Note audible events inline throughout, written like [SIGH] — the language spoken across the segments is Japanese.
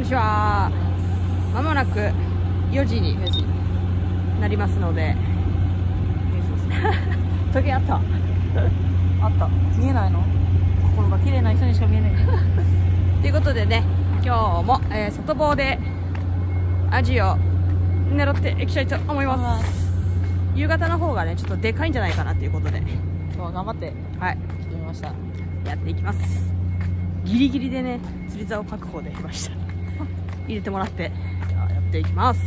んにちは。まもなく4時になりますので。[LAUGHS] 時計あった。あった。見えないの？心が綺麗な人にしか見えない。[LAUGHS] ということでね今日も、えー外房でアジを狙っていきたいと思います。夕方の方がねちょっとでかいんじゃないかなということで。今日は頑張ってはい。来てみました。やっていきます。ギリギリでね釣り竿確保できました入れてもらってじゃあやっていきます。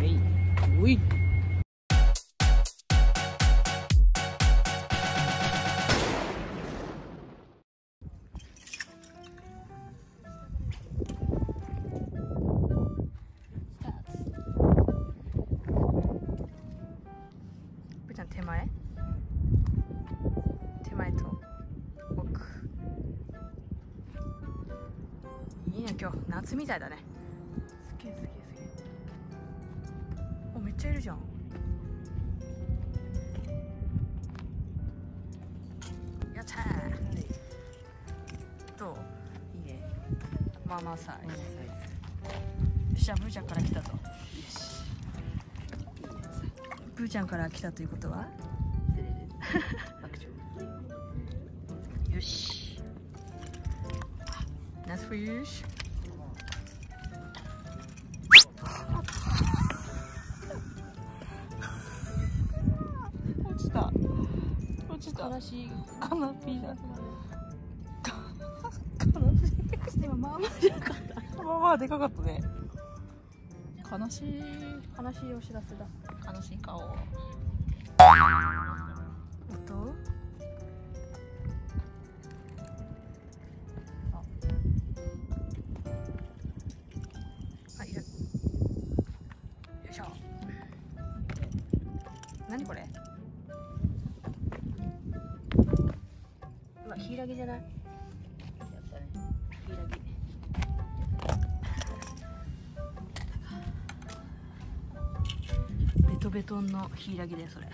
えい。やったーどう？いいねまあまあさよっしゃブーちゃんから来たと。ブーちゃんから来たということは？よしナイスカナピーだ今まあまあじゃなかったまあまあでかかったね。悲しい。悲しいお知らせだ。悲しい顔。音ベトンのヒイラギだよそれ。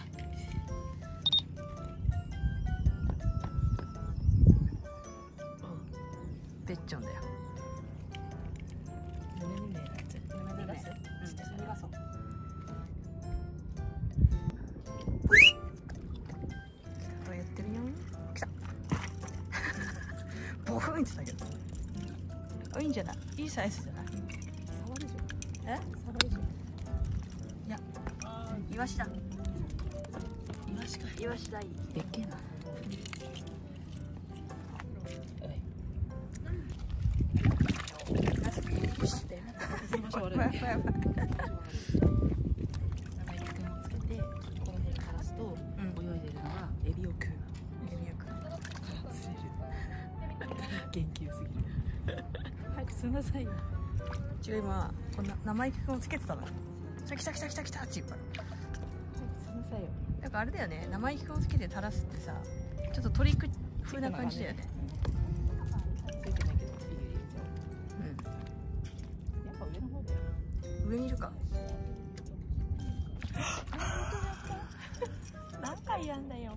ベッチョンだよ。ってるよ来た。ボフンって言ったけど。あいいんじゃない？いいサイズじゃない？触るじえゃん。触るじゃん。いやイワシだイワシかイワシだいでっけえなすぎる。早んなさいよ。違う今こんな生意気くんをつけてたの。よ来た来た来た来た来たって言うから早く釣んなさいよ。なんかあれだよね。生意気をつけて垂らすってさちょっとトリック風な感じだよね。上にいるか。[LAUGHS] [LAUGHS] 何回やんだよ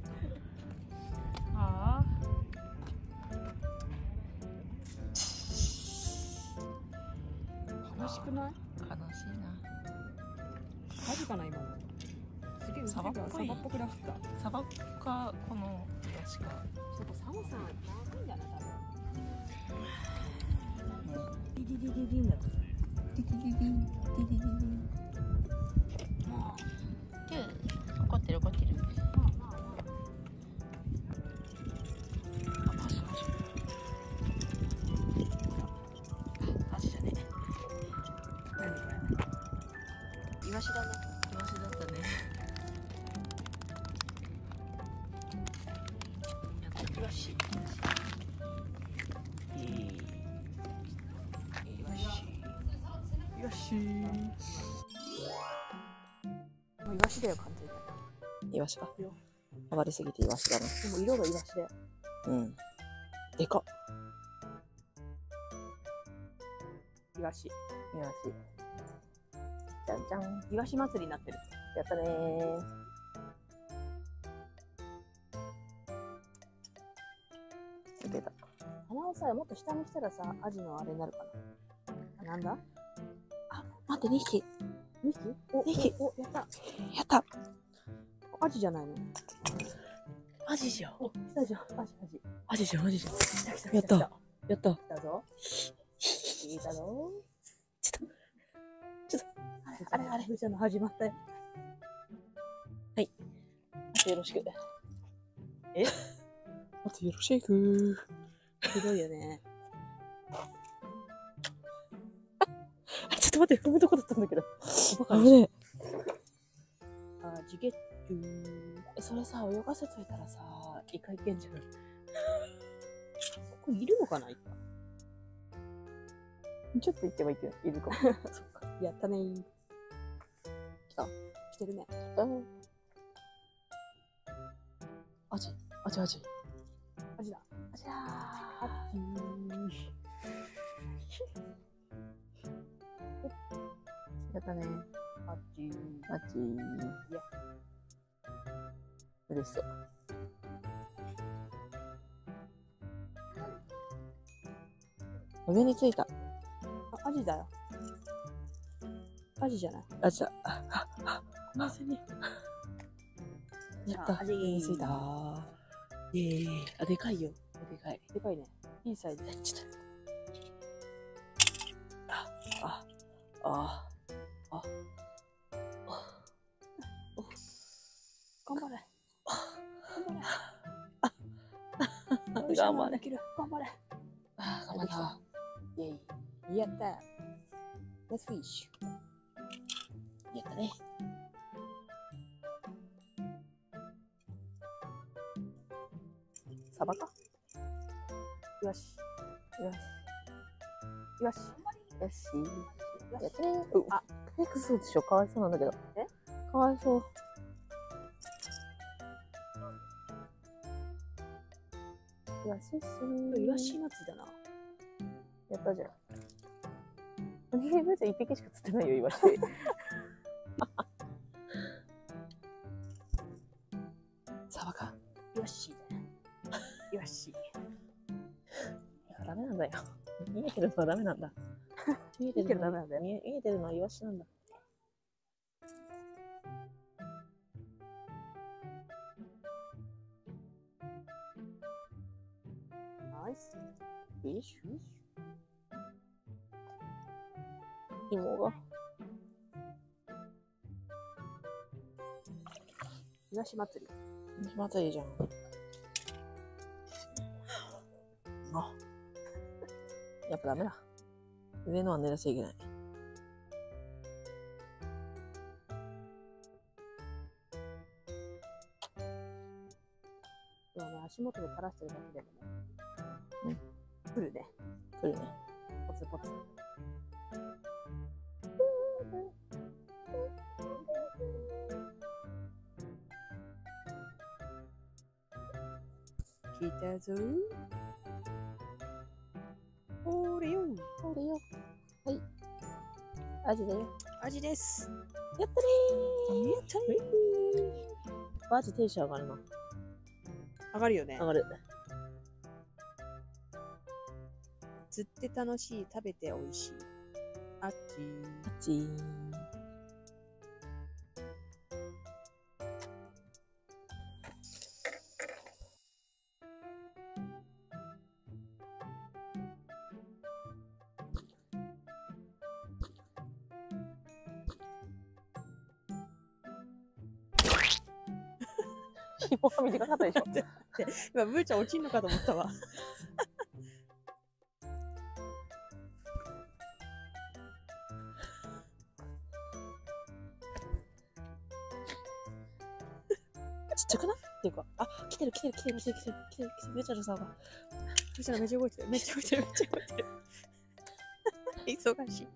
バっぽいサバっぽくなってた？サバかこのイワシかちょっと寒さ長いん。だな多分ディディディディディンだとディディディディンディディディディシもうイワシだよ完全に。イワシか暴れすぎてイワシだねでも色がイワシだよ。うん。でかっ。イワシ。イワシ。じゃんじゃん。イワシ祭りになってる。やったねー。た。鼻をさもっと下にしたらさアジのあれになるかな。なんだ？あ、待って、2匹。?2 匹？お、二匹お、おやった。やった。アジじゃないの？マジじゃん。お、来たじゃん。アジ、アジ。マジじゃん、マジじゃん。来た来た来たやったやった。来たぞ。来たぞ。ちょっと、ちょっと、あれあれふーちゃんの始まったよ。あとよろしく。[LAUGHS] え？あとよろしく。ひどいよね。っと待って、踏むとこだったんだけど。バカでしょ危ねあ、ジゲッチュー。え。それさ、泳がせといたらさ、イカいけんじゃん。ここいるのかないちょっと行けばいけいるかも。[LAUGHS] そっか。やったねー。来た。来てるね。うん。アジ、アジ、アジ。アジだ。アジだアジー。やったね。アジー。アジいや。嬉しそう。上についた。あ、アジだよ。アジじゃない？アジだ。あ、あ、あ、お店に。やった。アジ上についた。イェーイ。あ、でかいよ。でかい。でかいね。いいサイズ。ちょっと。あ、あ、あ、あ、あ、頑頑張れ。頑張れ。あ、頑張った。イェイ。やった。Let's fish. やったね。サバか？よし。よし。よし。よし。やったね。うあ、え、くそうでしょかわいそうなんだけど。え？かわいそう。イワシっすイワシ祭りだな。やったじゃん。人間別に一匹しか釣ってないよ、イワシ。[LAUGHS] サバか。よし。よし。いやダメなんだよ。見えてるのはダメなんだ。見えてるのはダメなんだ見えてるのはイワシなんだ。フィッシュ。紐が。イワシ祭り。西祭りじゃん。あ。やっぱダメだ。上のは狙っちゃいけない。でもね、足元で垂らしてるだけでもね。来るね。来るね。ポツポツ。来たぞおれよこれよ。はい。アジだよ。アジですやったねやったねーマジテンション上がるな。上がるよね上がる。釣って楽しい食べて美味しいあっちチーン。紐が短かったでしょ。今ブーちゃん落ちんのかと思ったわ来てる来てる来てる来てる来てる来てる来てる。めちゃるさんが。ブーちゃんがめっちゃ動いてるめっちゃ動いてるめっちゃ動いてる忙しい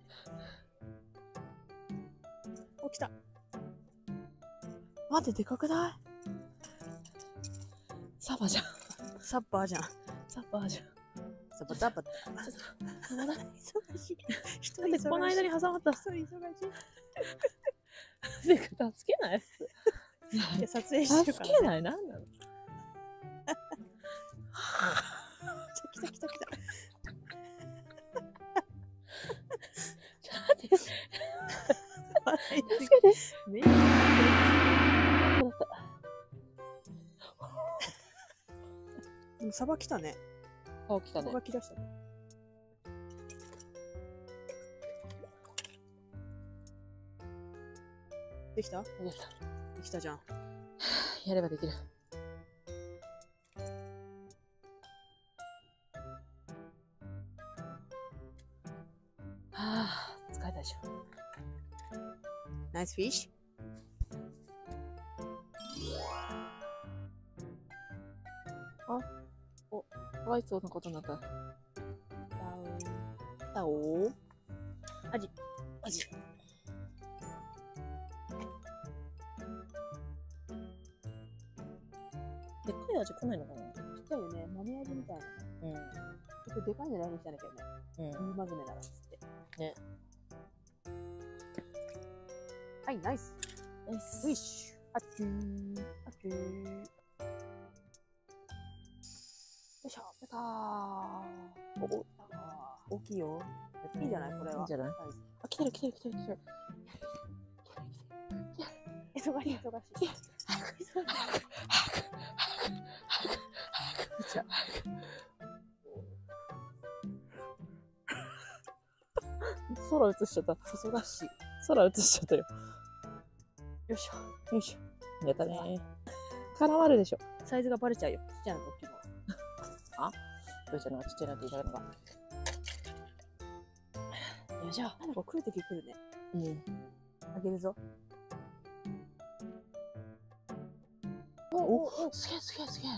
起きた待って、でかくないサバじゃん。サッパーじゃんサバじゃん。サバダバダちょっと、サバだ。忙しい一人でこの間に挟まった。一人忙しいで助けないいいや撮影してるから、ね。助けないなんだ来た来た来た。来た。ちょっと待って。助けて。めっちゃ。だった。でもサバ来たね。サバ来たね。サバ来だしたね。できたできたできたじゃん。やればできる。たでしょ。ナイスフィッシかわいそうなことになった。ュ。タオアジ。アジ。でっかい味来ないのかなちっちゃいよね。豆味みたいな。うん。でかいのライブしたんだけどね。うん。ウニマグネならっつって。ね。い、ナイス。ナイフィッシュ。あっちゅー。あっちゅー。よいしょ。やったー。お、あ大きいよ。ーいいじゃないこれは。いいんじゃない？はいあ、来てる来てる来てる来てる。忙しい、忙しい。じゃ [LAUGHS] 空映しちゃった。忙しい。空映しちゃったよ。よいしょ。よいしょ。やったね。絡まるでしょ。サイズがバレちゃうよ。ちっちゃいのと大きいのは。どうしたの？がちっちゃいなって言いたのか。よいしょ。なんだこれ来るとき来るね。うん。あげるぞ。おおすげえすげえすげえ。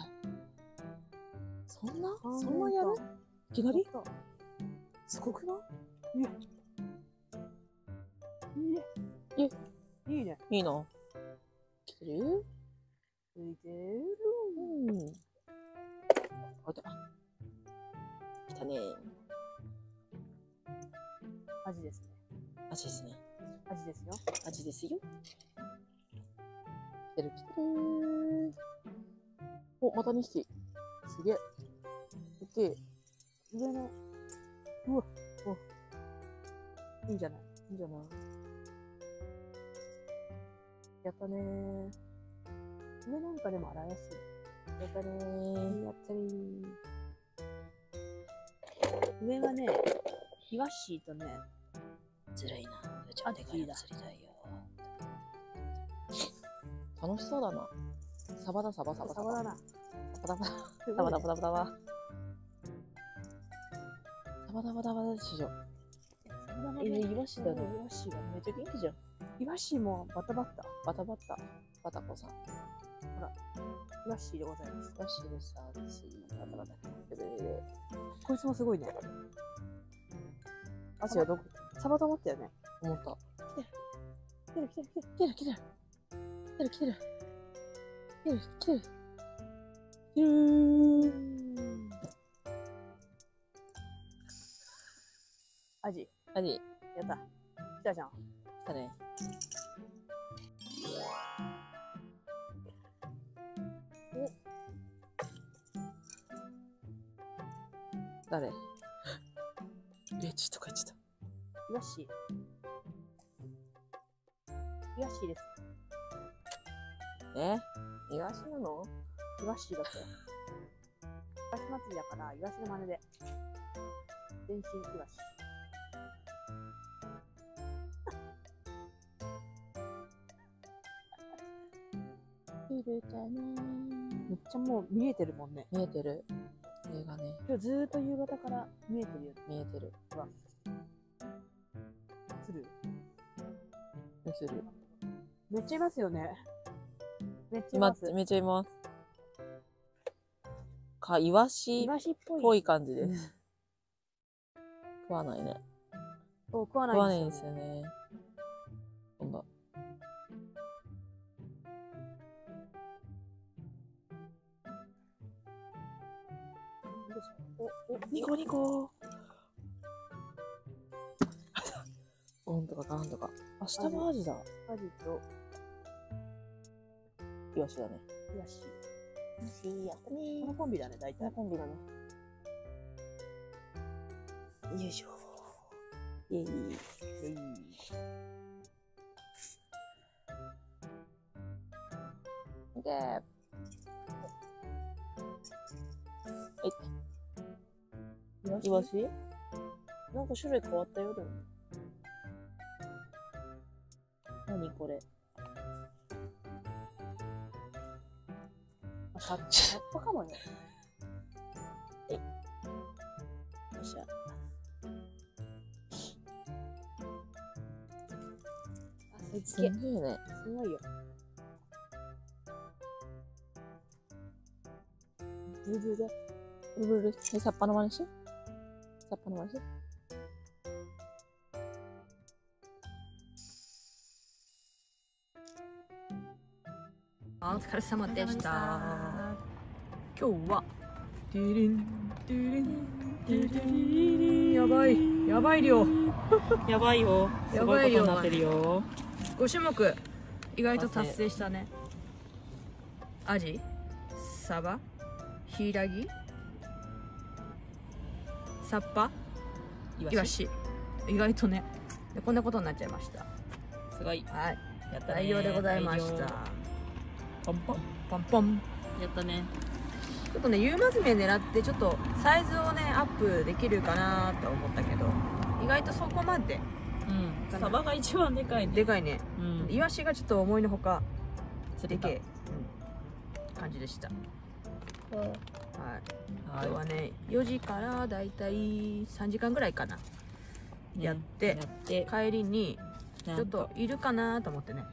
そんな？そんなやる？いきなり？すごくない？いね。いえ？いいね。いいな。来てる？ついてる。うん。あ、来たね。味ですね。味ですね。味ですよ。味ですよ。来てる来てる。お、また2匹。すげえ。で、上の。うわ。うわ。いいんじゃない？いいんじゃない？やったねー。上なんかでも洗いやすい。やったねー。やったり上がね、ヒワッシーとね、ずるいな。ちゃんでかいの釣りたいよ。楽しそうだな。サバだサバサバサバだな。サバダバ。すごいねサバダバダバダバ。サバダバダバでしょ。サバだなえ、イワシだね。イワッシーがね。めっちゃ元気じゃん。ヒワッシーもバタバタ。バタバタ。バタコさん。ヒワッシーでございます。らしいです。さあ、です。バタバタ。こいつもすごいね。アジはどこ？サバと思ったよね。思った。来てる来てる来てる。来てる来てる。来てる来てる。来てる来てる。来てるアジ。アジ、やった。来たじゃん。来たね。誰？レジとか言ってた。ヒワッシー。ヒワッシーです。え？イワシなの？イワシだったよ。イワシ祭りだから、イワシの真似で。全身イワシ。来るかなめっちゃもう見えてるもんね。見えてる。上がね、今日ずーっと夕方から見えてるよね。見えてる。映る映る。めっちゃいますよね。めっちゃい今ま、す。めっちゃいます。か、イワシっイワシっぽい。ぽい感じうんです。食わないね。そう食わ食わないんですよないんですよね。ニコニコオンとかガンとか。明日もアジだ。アジとイワシだね。イワシ。イワシ、やったねこのコンビだね、大体。コンビだね。よいしょ。イェイ。で、イワシ？なんか種類変わったよ、でも。何これ？あ、葉葉っぱかもね。よっしゃ。あ、すっすげえ。すごいよ。ブルブルだ。ブルブル。え、サッパの真似しサッパの真似しお疲れ様でした今日はディリンディリンディリンやばいやばい量やばいよ。すごいことになってるよ。5種目意外と達成したねアジサバヒイラギサッパイワシ？意外とね。でこんなことになっちゃいました。すごい。はい。やったね。大量でございました。ポンポン。ポンポン。やったね。ちょっとね夕マズメ狙ってちょっとサイズをねアップできるかなと思ったけど意外とそこまで。うん。サバが一番でかいね。でかいね。うん。イワシがちょっと思いのほかでけえ、うん、感じでしたはい。今日はね4時からだいたい3時間ぐらいかな。やって。やって、帰りにちちょっといるかなと思ってね、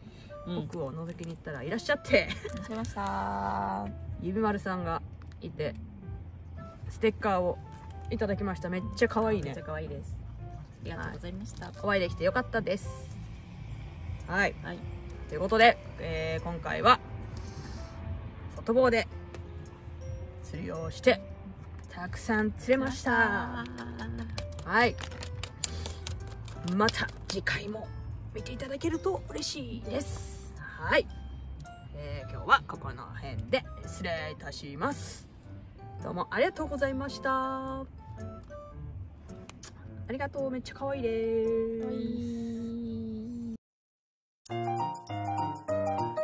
うん。奥を覗きに行ったらいらっしゃって。いらっしゃいました。ゆびまるさんがいてステッカーをいただきました。めっちゃ可愛いね。めっちゃ可愛いです。ありがとうございました。お会いできてよかったです。はい。はい。ということで、えー今回は外房で釣りをしてたくさん釣れました。はい。また次回も見ていただけると嬉しいです。はい、えー、今日はここの辺で失礼いたします。どうもありがとうございました。ありがとう。めっちゃ可愛いです、はい。